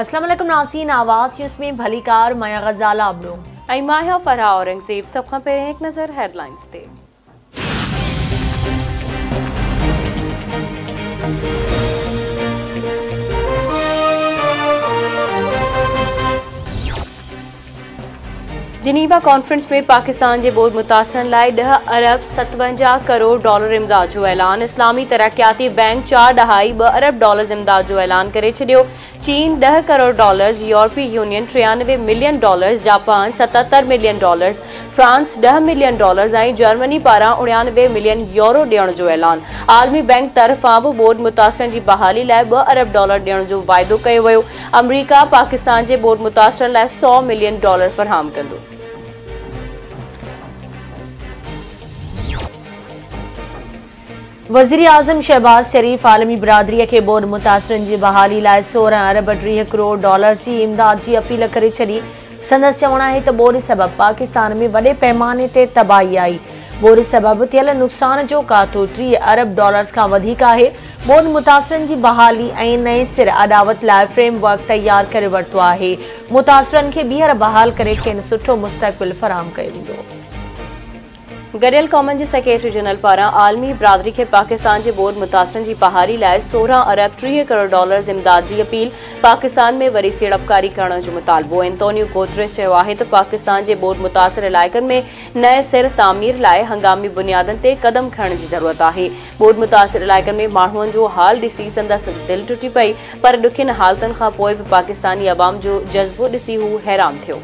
असलम नासिन आवास न्यूज़ में भली कार माया गजाला अबलो ऐमाया फरा औरंगजेब सब खां पहिरियों हिकु नज़र हेडलाइंस थे जिनीवा कॉन्फ्रेंस में पाकिस्तान के बोध मुतासिरनि लाइ दह अरब सतवंजा करोड़ डॉलर इमदाद जो ऐलान इस्लामी तरक्याती बैंक चार दहाई ब अरब डॉलर्ज़ इमदाद जो ऐलान कर चीन दह करोड़ डॉलर्स यूरोपीय यूनियन टियानवे मिलियन डॉलर्स जापान सतहत्तर मिलियन डॉलर्स फ्रांस दह मिलियन डॉलर्स ऐं जर्मनी पारा उणानवे मिलियन यूरो दियण जो ऐलान आलमी बैंक तरफा भी बौध मुतास की बहाली लाइ ब अरब डॉलर दियण जो वाइदो कयो वियो अमरीका पाकिस्तान के बौध मुतास लाइ सौ मिलियन डॉलर फ़रहम कंदो वजीर अजम शहबाज शरीफ आलमी बिरादरी के बोर्ड मुतासिरनि की बहाली लाइ सोरह अरब टीह करोड़ डॉलर की इमदाद की अपील करे छॾी संदसि चवणु आहे त ॿोॾ सबबि पाकिस्तान में वे पैमाने ते तबाही आई ॿोॾ सबब थियल नुक़सान जो काथो टी अरब डॉलर्स का वधीक आहे ॿोॾ मुतासिरनि बहाली ऐं नए सिर अदावत लाइ फ्रेमवर्क तैयार कर वरतो है मुतासिरनि के ॿीहर बहाल करे खेनि फराम मुस्तक़बिल गडियल कॉमनि जे सेक्रेटरी जनरल पारा आलमी बरादरी के पाकिस्तान के बोर्ड मुतासिरनि की बहारी लाइ सोरहं अरब टीह करोड़ डॉलर इमदाद की अपील पाकिस्तान में वरी सीड़पकारी करण जो मुतालबो एंतोनियो कोत्रेस है तो पाकिस्तान के बोर्ड मुतासिर इलाक में नए सिर तमीर लाइ हंगामी बुनियादनि से क़दम खड़ने की ज़रूरत है बोर्ड मुतासिर इलाक में माण्हुनि जो हाल ॾिसी संदसि दिल टुटी पी पर ॾुखियुनि हालतुनि खां पाकिस्तानी आवाम जो जज़्बो ॾिसी हैरान थियो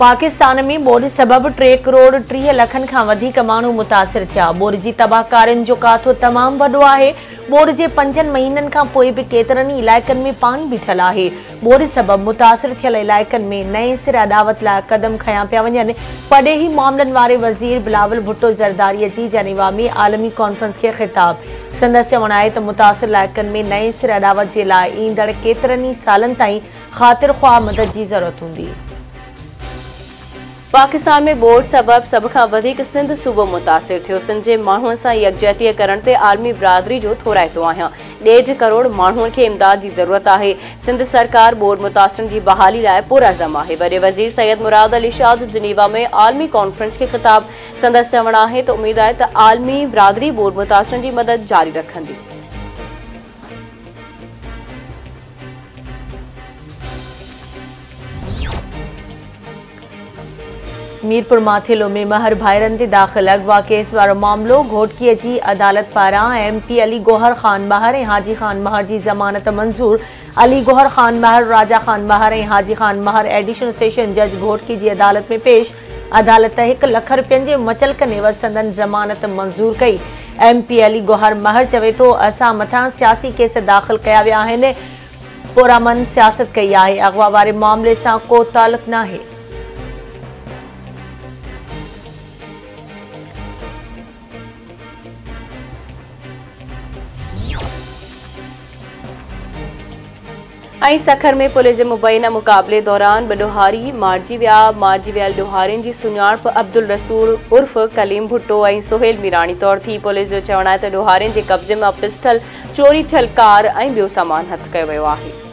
पाकिस्तान में बोरी सबबि टे करोड़ टीह लखनि खां वधीक माण्हू मुतासिर थिया बोढ जी तबाहकारियुनि जो काथो तमामु वॾो आहे बोढ़ जे पंजनि महीननि खां पोइ बि केतिरनि ई इलाइक़नि में पाणी बीठलु आहे बोरी सबबि मुतासिर थियल इलाइक़नि में नए सिर अदावत लाइ क़दम खया पिया वञनि पॾे ई मामलनि वारे वज़ीर बिलावल भुटो ज़रदारीअ जनेवा में आलमी कॉन्फ्रेंस खे ख़िताब संदसि चवणु आहे त मुतासिर इलाइक़नि में नए सिर अदावत जे लाइ ईंदड़ केतिरनि ई सालनि ताईं ख़ातिर ख़्वाह मदद जी ज़रूरत हूंदी पाकिस्तान में बोर्ड सबब सब का सिंध सूबो मुतासिर थियो सिंध जे माण्हुनि सां यकजहतीअ करण से आर्मी बिरादरी जो थोराए थो आहियां ॾेढ करोड़ माण्हुनि खे इमदाद की ज़रूरत है सिंध सरकार बोर्ड मुतासिरनि की बहाली लाइ पुरज़म आहे वॾे वज़ीर सैयद मुराद अली शाह जनीवा में आलमी कॉन्फ्रेंस के ख़िताब संदसि चवण है तो उम्मीद है आलमी बिरादरी बोर्ड मुतासिरनि की मदद जारी रखी मीरपुर महर भायरन के दाखिल अगवा केस वो मामलो घोटकी की अदालत पारा एम पी अली गोहर ख़ान महर ए हाजी ख़ान महर की ज़मानत मंज़ूर अली गोहर ख़ान महर राजा ख़ान महर ए हाजी ख़ान महर एडिशनल सेशन जज घोटकी की अदालत में पेश अदालत एक लख रुपये के मचलक नेव संदन ज़मानत मंज़ूर कई एम पी अली गोहर महर चवे तो अस मथा सियासी केस दाख़िल क्या वह पुरामन सियासत कई है अगवा वे मामले से को तलुक ना है। ऐं सखर में पुलिस जे मुबैन मुक़ाबले दौरान बडोहारी ॾोहारी मारिजी विया मारिजी वियल ॾोहारियुनि जी सुञाणप अब्दुल रसूल उर्फ़ कलीम भुट्टो ऐं सुहिल मीराणी तौरु थी पुलिस जो चवणु आहे त ॾोहारनि जे कब्ज़े मां पिस्टल चोरी थियल कार ऐं ॿियो सामान हथु कयो वियो आहे